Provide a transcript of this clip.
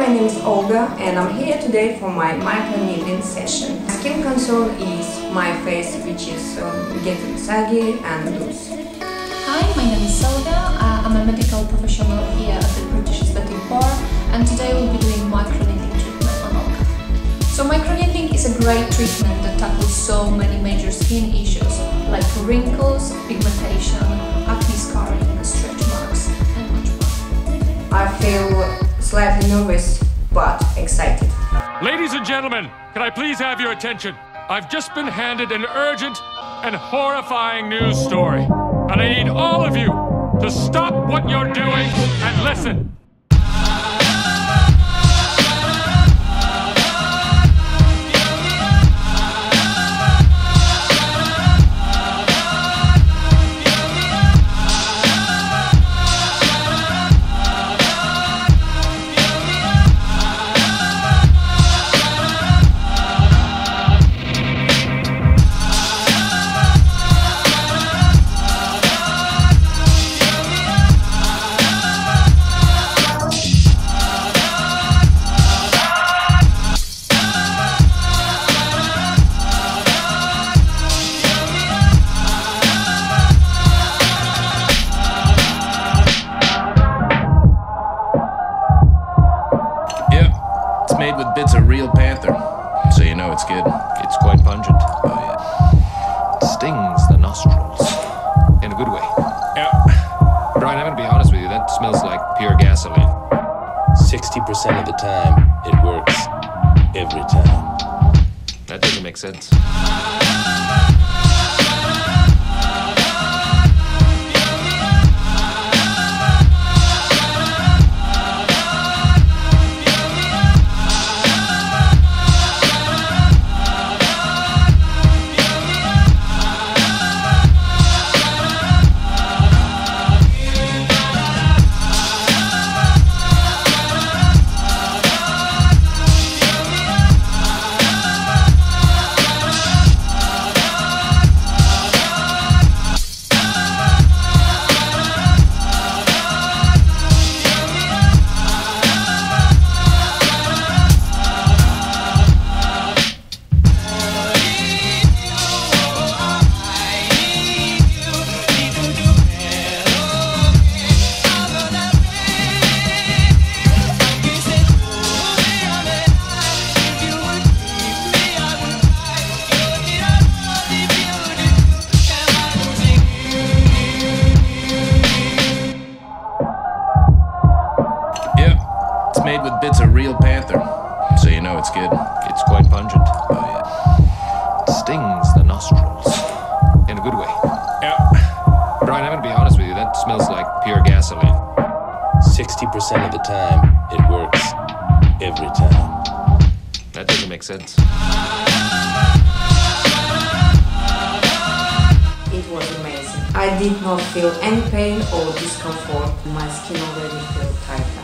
My name is Olga and I'm here today for my microneedling session. Skin concern is my face which is um, getting saggy and loose. Hi, my name is Olga. Uh, I'm a medical professional here at the British Aesthetic Bar and today we'll be doing microneedling treatment on Olga. So microneedling is a great treatment that tackles so many major skin issues like wrinkles, pigmentation, acne scarring, stretch marks and much more. I feel nervous but excited. Ladies and gentlemen, can I please have your attention? I've just been handed an urgent and horrifying news story. And I need all of you to stop what you're doing and listen. Real panther, so you know it's good. It's quite pungent. Oh yeah. It stings the nostrils. In a good way. Yeah. Brian, I'm gonna be honest with you, that smells like pure gasoline. 60% of the time, it works every time. That doesn't make sense. It's made with bits of real panther, so you know it's good. It's quite pungent. Oh yeah. It stings the nostrils. In a good way. Yeah. Brian, I'm gonna be honest with you, that smells like pure gasoline. 60% of the time, it works every time. That doesn't make sense. It was amazing. I did not feel any pain or discomfort. My skin already felt tight.